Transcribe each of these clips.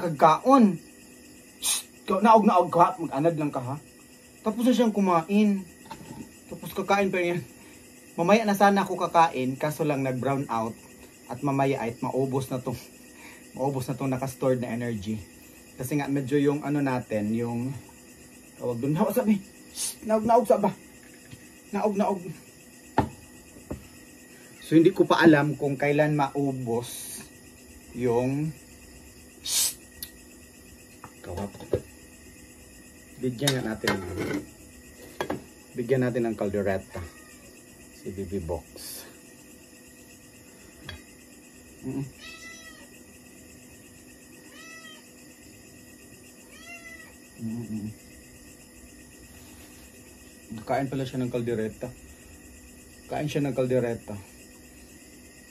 makagkaon. Naog naog ka, mag-anad lang ka ha. Tapos na siyang kumain. Tapos kakain pa yan. Mamaya na sana ako kakain, kaso lang nag-brown out. At mamaya ay maubos na tong maubos na tong naka-stored na energy. Kasi nga medyo yung ano natin, yung tawag doon, hawa sabi, naog naog sa ba? Naog naog. So hindi ko pa alam kung kailan maubos yung. Bigyan nga natin Bigyan natin ng caldereta. Si BB Box. Mm. Mm-mm. Kain pala siya ng kaldereta. Kain siya ng kaldereta.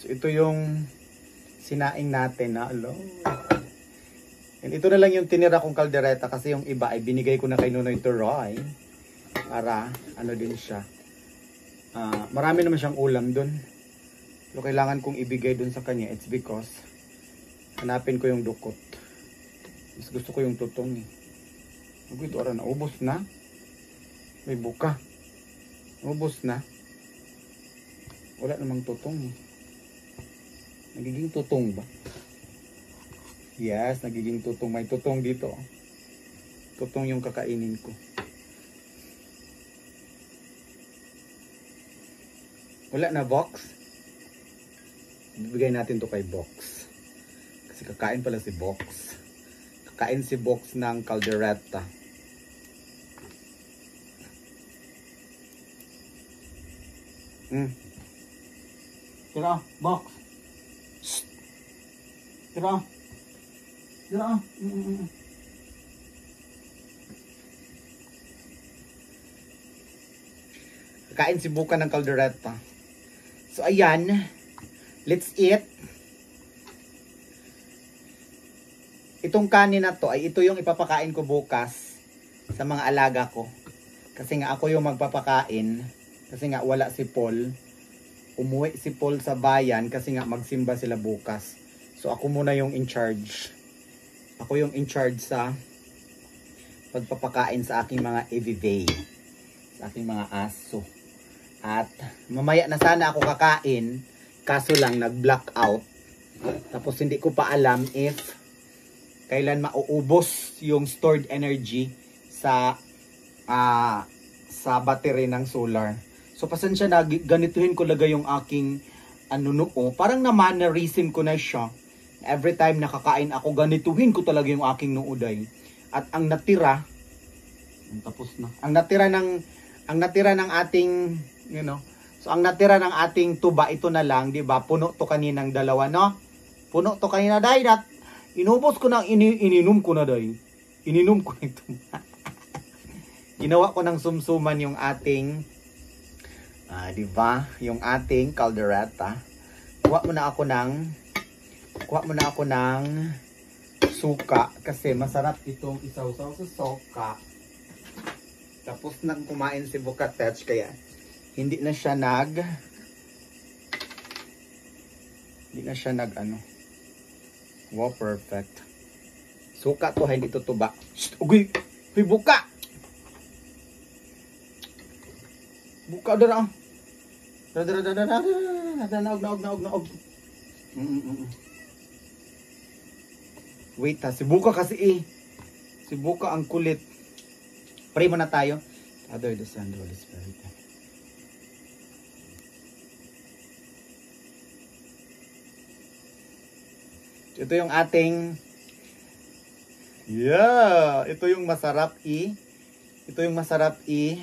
So ito yung sinaing natin na alo. And ito na lang yung tinira kong kaldereta kasi yung iba ay binigay ko na kay Nunoy Turoy para ano din siya. Ah, marami naman siyang ulam dun. Pero kailangan kong ibigay dun sa kanya. It's because hanapin ko yung dukot. Mas gusto ko yung tutong eh. Ako ito na ubos na. May buka. Ubos na. Wala namang tutong eh. Nagiging tutong ba? Yes, nagiging tutong. May tutong dito. Tutong yung kakainin ko. Wala na box? Bibigay natin to kay box. Kasi kakain pala si box. Kakain si box ng caldereta. Hmm. Tira, box. Shh. Tira. Tira. Mm, mm, mm. Kakain si Buka ng caldereta. So ayan, let's eat. Itong kanin na to ay ito yung ipapakain ko bukas sa mga alaga ko. Kasi nga ako yung magpapakain. Kasi nga wala si Paul. Umuwi si Paul sa bayan kasi nga magsimba sila bukas. So ako muna yung in charge. Ako yung in charge sa pagpapakain sa aking mga EVV. Sa aking mga aso. At mamaya na sana ako kakain. Kaso lang nag-black out. Tapos hindi ko pa alam if kailan mauubos yung stored energy sa ah sa battery ng solar. So pasensya na ganituhin ko lagay yung aking ano noo. Parang na-mannerism ko na siya. Every time nakakain ako, ganituhin ko talaga yung aking nuuday. At ang natira, tapos na. Ang natira ng ang natira ng ating, you know, so ang natira ng ating tuba ito na lang, 'di ba? Puno to kaninang dalawa, no? Puno to kanina dai dat. Inubos ko na ini, ininom ko na dai. Ininom ko ito. Ginawa ko ng sumsuman yung ating ah, 'di ba? Yung ating caldereta. Kuha mo na ako ng kuha mo na ako ng suka kasi masarap itong isaw-saw sa suka. Tapos nang kumain si Bukatech kaya hindi na siya nag hindi na siya nag ano. Wow, perfect. Suka to, hindi to tuba. Shh! Uy, buka! Buka dara. Dara dara dara dara dara dara naog naog naog naog. Mm, mm, mm. Wait ha, si Buka kasi eh. Si Buka ang kulit. Pray muna tayo. Father, the Son, the Holy Spirit. Ito yung ating Yeah, ito yung masarap i ito yung masarap i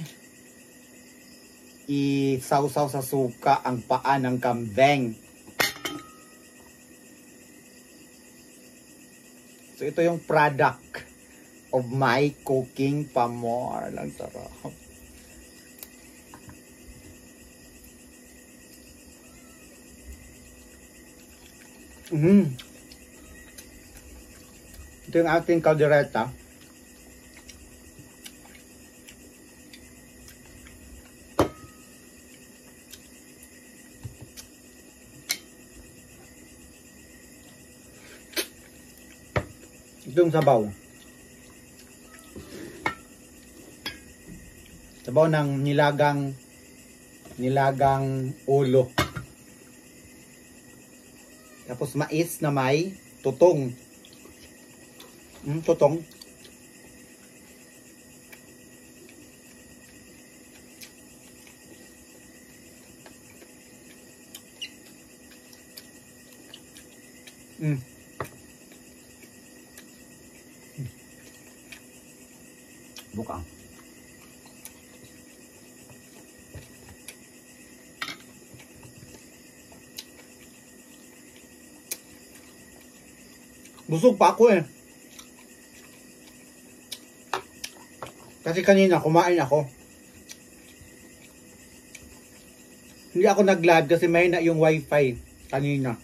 i-sausaw sa suka ang paa ng kambeng. So ito yung product of my cooking pamor. Lang sarap. Mm. Ito yung ating kaldereta. Ito yung sabaw. Sabaw ng nilagang nilagang ulo. Tapos mais na may tutong. Mm, tutong. Mm. Busog pa ako eh. Kasi kanina kumain ako. Hindi ako nag-live kasi may na yung wifi kanina.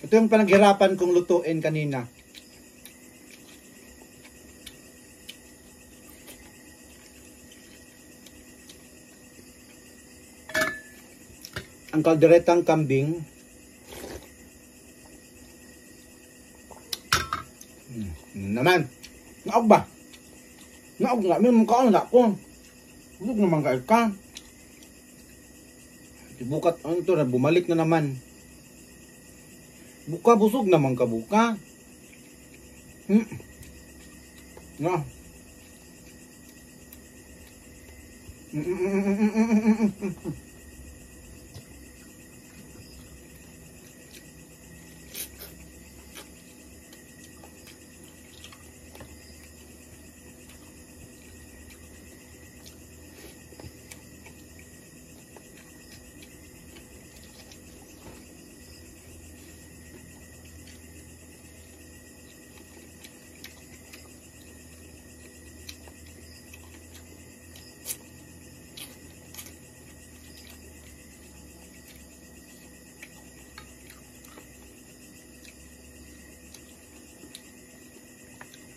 Ito yung panaghirapan kong lutuin kanina. Ang kalderetang kambing. Hmm, naman. Naog ba? Naog nga. May mukha na ako. Busog naman ka ka. Bukat, ano na, bumalik na naman. Buka, busog naman ka, buka. Hmm. Na. Mm,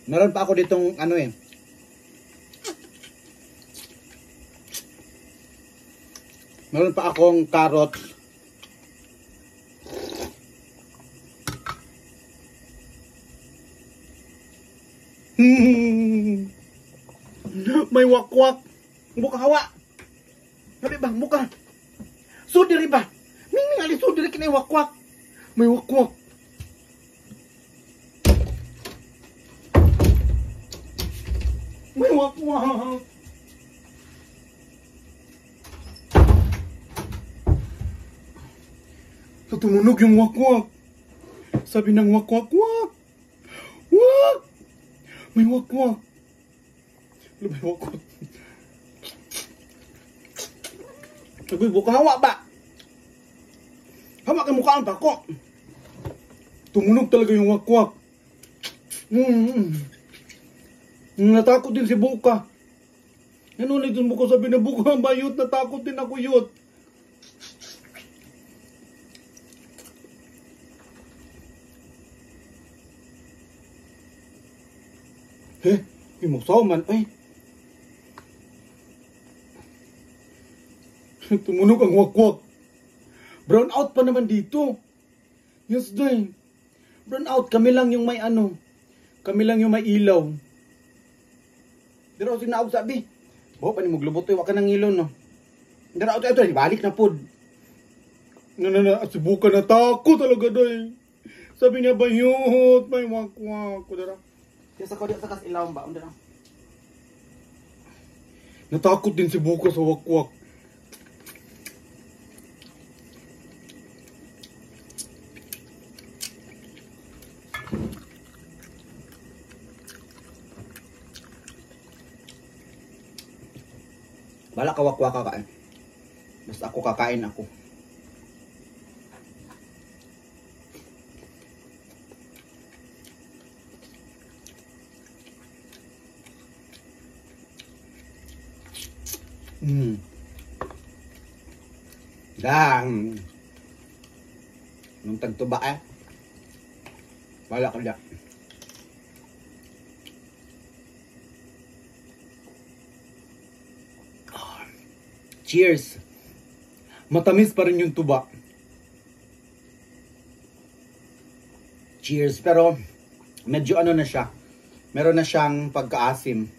Meron pa ako ditong ano eh. Meron pa akong carrots. May wakwak. Buka hawa. Sabi ba, buka. Sudiri ba? Mingming ali sudiri kinay wakwak. May wakwak. May wakwak. So, tumunog yung wakwak. Sabi ng wakwak, wak! Wak! May wakwak. Ano may wakwak? Sabi, buka hawa ba? Hawa kay mukha ang tako. Tumunog talaga yung wakwak. Mm. Natakot din si Buka. Ano ulit yung Buka sabi na Buka bayot, natakot din ako yut. Eh, imusaw man, ay. Tumunog ang wakwak. Brown out pa naman dito. Yes, day. Brown out, kami lang yung may ano. Kami lang yung may ilaw. Dira sinaog sabi. Oh, pa ni mo glubotoy wa ka nang ilaw no. Dira ito ito balik na pod. Na na na subukan na tako talaga day. Sabi niya bayot, may wakwak ko dira. Kaya sa kodya sa kas ilaw ba unda Natakot din si Buka sa wakwak. Kala kawakwa kakain. Basta ako kakain ako. Mm. Dang. Nung tagtuba eh. Wala ko lang. Cheers! Matamis pa rin yung tuba. Cheers! Pero medyo ano na siya. Meron na siyang pagkaasim.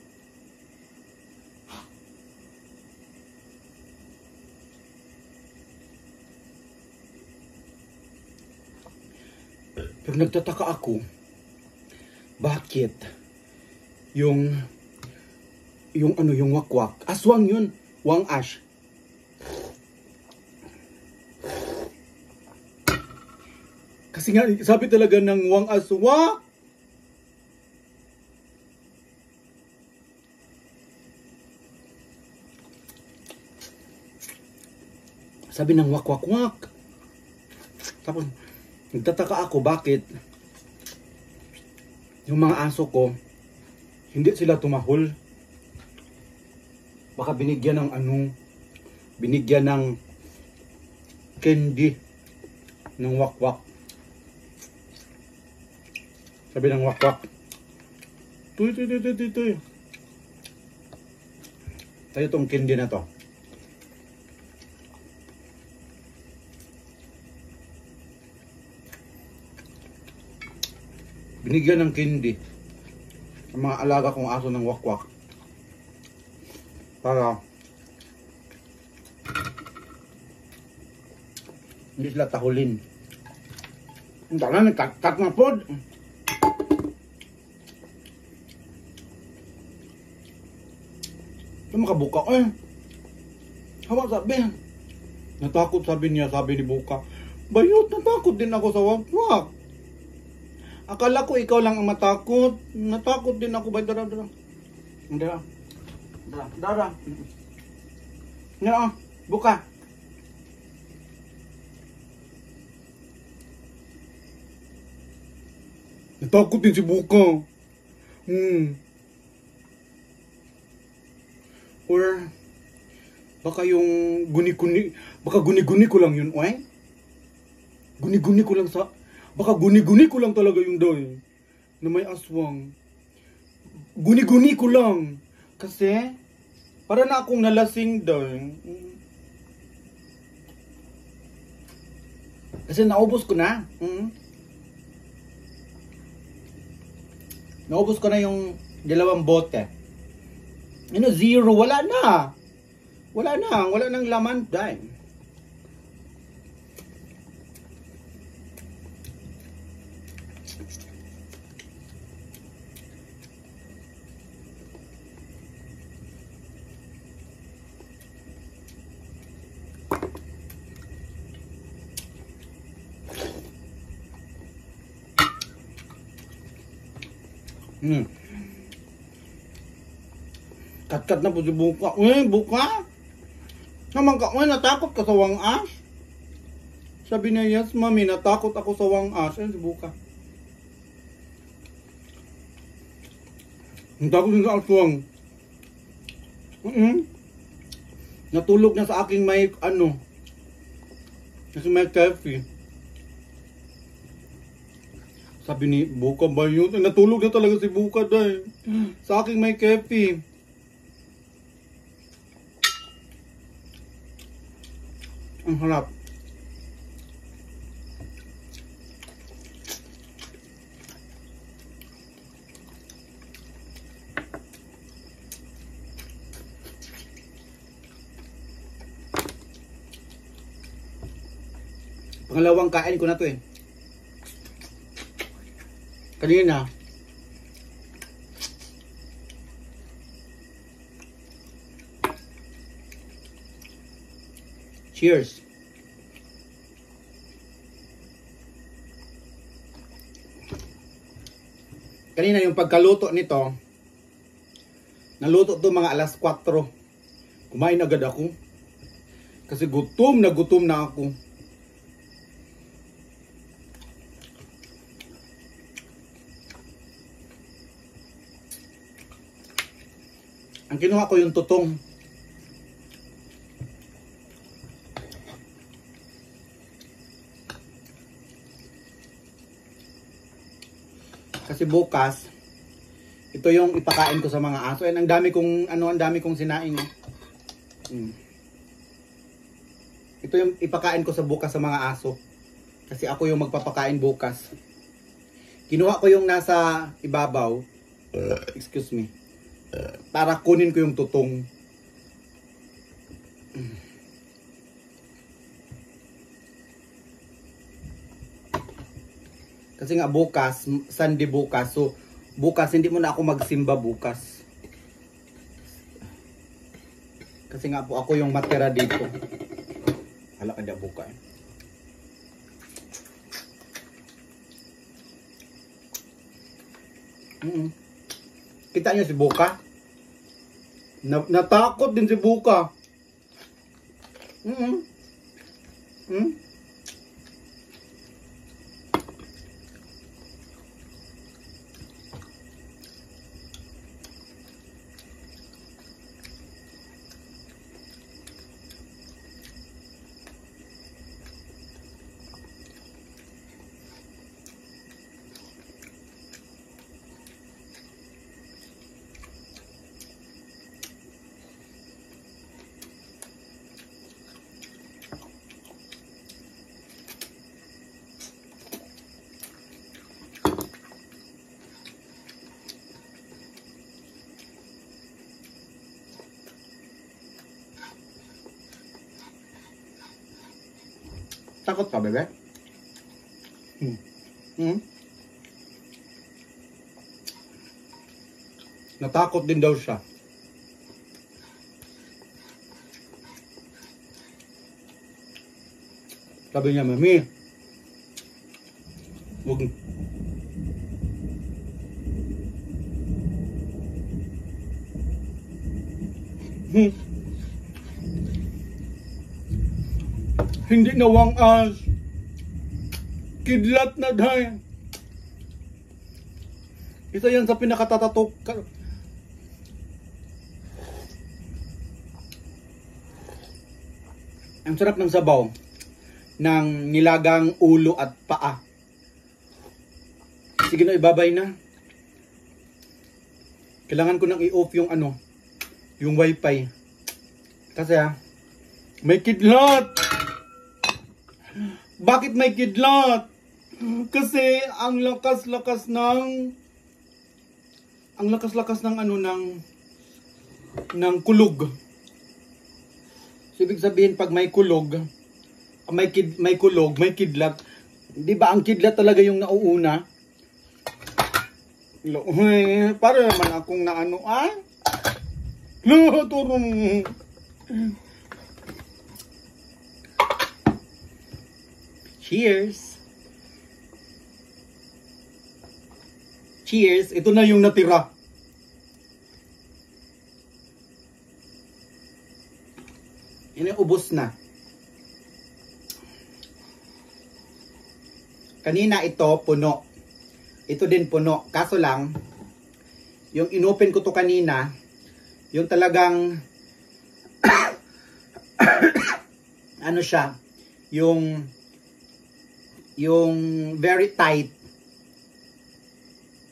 Pero nagtataka ako, bakit yung yung ano yung wakwak, aswang yun, wang ash. Kasi nga, sabi talaga ng wang aswa, sabi ng wak wak wak. Tapos, nagtataka ako bakit yung mga aso ko, hindi sila tumahol. Baka binigyan ng ano, binigyan ng candy ng wakwak. Sabi ng wakwak, tuy tuy tuy tuy tuy. Tayo tong candy na to. binigyan ng candy ang mga alaga kong aso ng wakwak para hindi sila tahulin ang dala nagkat na pod makabuka eh hawa sabi natakot sabi niya sabi ni Buka bayot natakot din ako sa wakwak Akala ko ikaw lang ang matakot. Natakot din ako. Bay, dara, dara. Dara. Dara, dara. Nga, buka. Natakot din si Buka. Hmm. Or, baka yung guni-guni, baka guni-guni ko lang yun, oy? Guni-guni ko lang sa, Baka guni-guni ko lang talaga yung doy na may aswang. Guni-guni ko lang. Kasi, para na akong nalasing doy. Kasi naubos ko na. Mm. Naubos ko na yung dalawang bote. Ano, zero. Wala na. Wala na. Wala nang laman. Dahil. Hmm. Kat-kat na po si Buka. Uy, Buka! Naman ka, uy, natakot ka sa wang ash? Sabi niya, yes, mami, natakot ako sa wang ash. Ayun, si Buka. Natakot din sa aswang. Mm-hmm. Natulog na sa aking may, ano, kasi may coffee. Sabi ni Buka ba yun? Eh, natulog na talaga si Buka dahil sa aking may kepi. Ang harap. Pangalawang kain ko na to eh. Kanina. Cheers. Kanina yung pagkaluto nito, naluto to mga alas 4. Kumain agad ako. Kasi gutom na gutom na ako. Ang kinuha ko yung tutong. Kasi bukas, ito yung ipakain ko sa mga aso. And ang dami kong, ano, ang dami kong sinaing. Mm. Ito yung ipakain ko sa bukas sa mga aso. Kasi ako yung magpapakain bukas. Kinuha ko yung nasa ibabaw. Excuse me. Para kunin ko yung tutong. Kasi nga bukas, Sunday bukas. So, bukas, hindi mo na ako magsimba bukas. Kasi nga po, ako yung matira dito. Hala ka di buka eh. Mm Kita niyo si Buka? Na natakot din si Buka. Mm mm Takot ka, bebe? Hmm. Hmm? Natakot din daw siya. Sabi niya, Mami, huwag... Hmm. Hindi nawang as. Kidlat na dahil. Isa yan sa pinakatatatok. ka- Ang sarap ng sabaw ng nilagang ulo at paa. Sige na, ibabay na. Kailangan ko nang i-off yung ano, yung wifi. Kasi ah, may kidlat! Bakit may kidlat? Kasi ang lakas-lakas ng ang lakas-lakas ng ano ng ng kulog. So, ibig sabihin pag may kulog, may kid, may kulog, may kidlat, 'di ba ang kidlat talaga yung nauuna? Lo, eh, para naman akong naano ah. Lo, turong. Cheers! Cheers! Ito na yung natira. Yan yung ubos na. Kanina ito puno. Ito din puno. Kaso lang, yung inopen ko to kanina, yung talagang ano siya, yung yung very tight.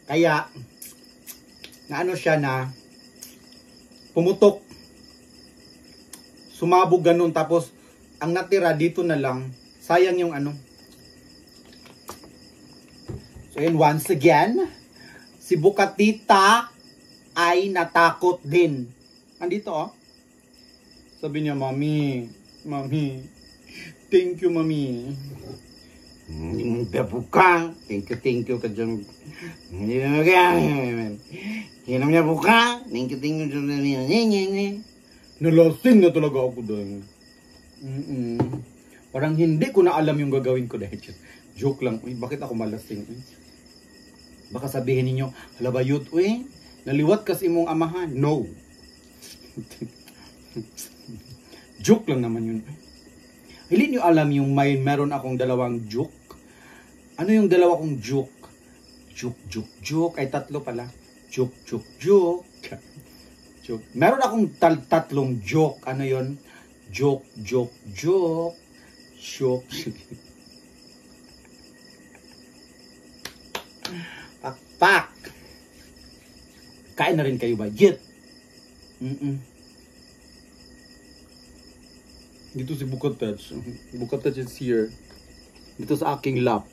Kaya na ano siya na pumutok. Sumabog ganun tapos ang natira dito na lang. Sayang yung ano. So yun, once again, si Bukatita ay natakot din. Andito oh. Sabi niya, Mami, Mami, thank you, Mami. Buka. Thank you, thank you ka dyan. Hindi mo ka. Hinom niya buka. Thank you, thank you. Nalasing na talaga ako dahil. Mm-mm. Parang hindi ko na alam yung gagawin ko dahil joke lang. Uy, bakit ako malasing? Uy? Baka sabihin ninyo, hala ba yut, uy, naliwat kasi mong amahan. No. joke lang naman yun. Hindi nyo alam yung may meron akong dalawang joke. Ano yung dalawa kong joke? Joke, joke, joke. Ay, tatlo pala. Joke, joke, joke. joke. Meron akong tal- tatlong joke. Ano yon? Joke, joke, joke. Joke. Pakpak! Kain na rin kayo ba? Jit! Mm-mm. Dito si Bukataj. Bukataj is here. Dito sa aking lap.